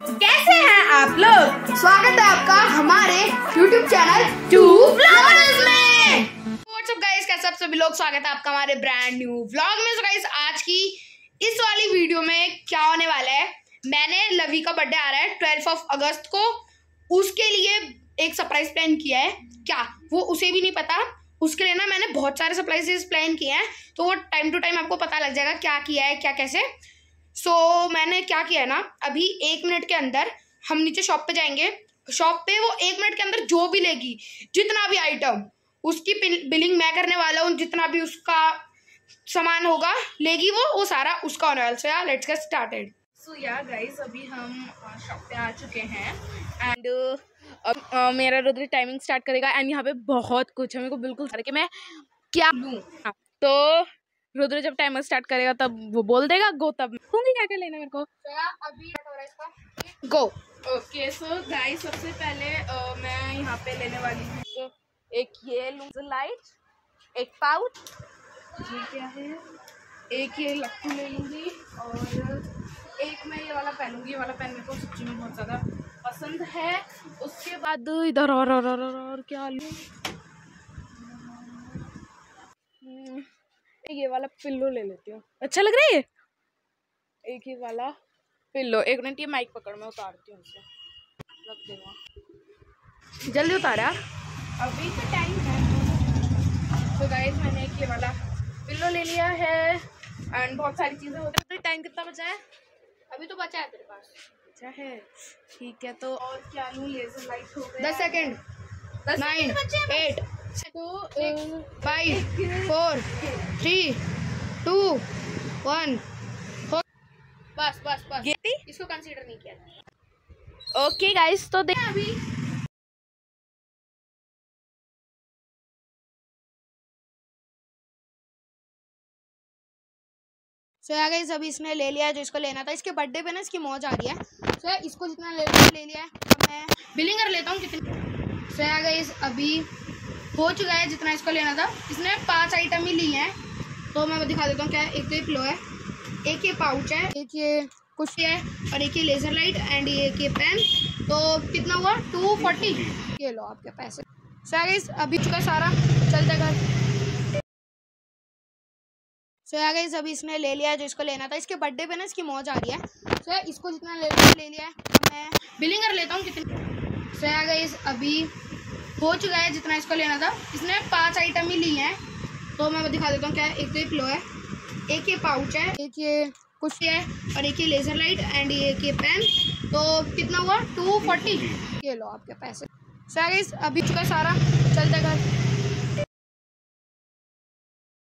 कैसे हैं आप लोग? स्वागत है आपका हमारे YouTube चैनल टू व्लॉगर्स में। व्हाट्सअप गाइस कैसे आप सभी लोग? स्वागत है आपका हमारे ब्रांड न्यू व्लॉग में। तो गाइस आज की इस वाली वीडियो में क्या होने वाला है? मैंने लवी का बर्थडे आ रहा है ट्वेल्थ ऑफ़ अगस्त को। उसके लिए एक सरप्राइज़ प्लान किया है। क्या? वो उसे भी नहीं पता। उसके लिए ना मैंने बहुत सारे सरप्राइजेस प्लान किए हैं। तो वो टाइम टू टाइम आपको पता लग जाएगा क्या किया है, क्या कैसे। सो so, मैंने क्या किया है ना अभी एक मिनट के अंदर हम नीचे शॉप पे जाएँगे। शॉप पे वो एक मिनट के अंदर जो भी लेगी जितना भी आइटम उसकी बिलिंग मैं करने वाला हूँ जितना भी उसका सामान होगा लेगी वो वो सारा उसका होने वाला सो यार लेट्स गेट स्टार्टेड सो या गाइस अभी हम शॉप पे आ चुके हैं। एंड अब uh, मेरा रुद्र टाइमिंग स्टार्ट करेगा। एंड यहाँ पे बहुत कुछ है मेरे को बिल्कुल सारे कि मैं क्या लूँ? हाँ, तो रुद्र जब टाइमर स्टार्ट करेगा तब वो बोल देगा गो तब। दूँगी क्या क्या लेना मेरे को? अभी गो। ओके सो गाइस सबसे पहले uh, मैं यहाँ पे लेने वाली हूँ। तो एक ये लूज लाइट एक पाउच ये क्या है? एक ये लट्टू ले लूँगी और एक मैं ये वाला पहनूँगी ये वाला पेन मेरे को सच्ची में बहुत ज़्यादा पसंद है। उसके बाद इधर और और और, और, और क्या लूँ? ये वाला पिल्लो ले लेती हूँ। अच्छा लग रहा है एक ही वाला पिल्लो। एक मिनट ये माइक पकड़ मैं उतारती हूँ रख जल्दी उतारा। अभी तो टाइम है। तो गाइस मैंने एक ये वाला पिल्लो ले लिया है। एंड बहुत सारी चीज़ें होती हैं। टाइम कितना बचा है? अभी तो बचा है तेरे पास। अच्छा है। ठीक है तो और क्या लूँ? लेजर लाइट हो गया। दस second nine eight two five four three two one बस बस बस। इसको कंसीडर नहीं किया। ओके गाइस तो देख अभी? सो यार गाइस अभी इसने ले लिया है जो इसको लेना था। इसके बर्थडे पे ना इसकी मौज आ रही है। सो यार इसको जितना ले, लिया ले लिया है तो मैं बिलिंग कर लेता हूँ कितनी सो यार गाइस अभी हो चुका है जितना इसको लेना था। इसने पाँच आइटम ही ली हैं। तो मैं दिखा देता हूँ क्या एक तो ये पिलो है एक ये पाउच है एक ये कुछ है और एक ये लेज़र लाइट एंड ये एक ये पेन तो कितना हुआ? टू फोर्टी ये लो आपके पैसे। सो गाइस अभी चुका सारा। चलते घर। सो यार गाइस अभी इसने ले लिया जो इसको लेना था। इसके बर्थडे पे ना इसकी मौज आ रही है। सो यार इसको जितना ले, लिया ले लिया है मैं बिलिंग कर लेता हूँ कितनी। सो यार गाइस अभी हो चुका है जितना इसको लेना था। इसने पाँच आइटम ही ली हैं। तो मैं दिखा देता हूँ क्या एक तो ये पिलो है, एक ये पाउच है, एक ये कुछ है और एक ये लेज़र लाइट एंड ये एक ये पेन तो कितना हुआ? टू फोर्टी ये लो आपके पैसे। सर अभी चुका सारा। चलते घर।